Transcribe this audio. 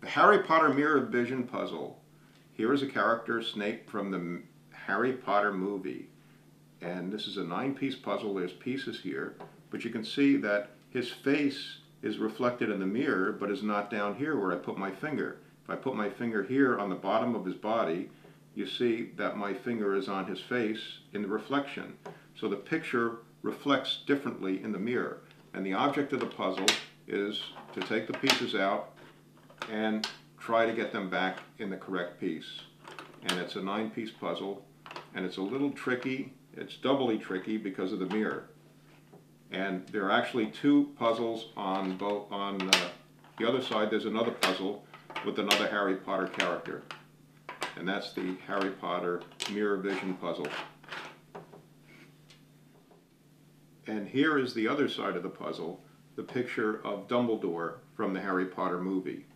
The Harry Potter Mirror Vision Puzzle. Here is a character, Snape, from the Harry Potter movie. And this is a nine-piece puzzle. There's pieces here. But you can see that his face is reflected in the mirror, but is not down here where I put my finger. If I put my finger here on the bottom of his body, you see that my finger is on his face in the reflection. So the picture reflects differently in the mirror. And the object of the puzzle is to take the pieces out and try to get them back in the correct piece. And it's a nine piece puzzle and it's a little tricky. It's doubly tricky because of the mirror. And there are actually two puzzles on both on uh, the other side. There's another puzzle with another Harry Potter character. And that's the Harry Potter Mirror Vision puzzle. And here is the other side of the puzzle, the picture of Dumbledore from the Harry Potter movie.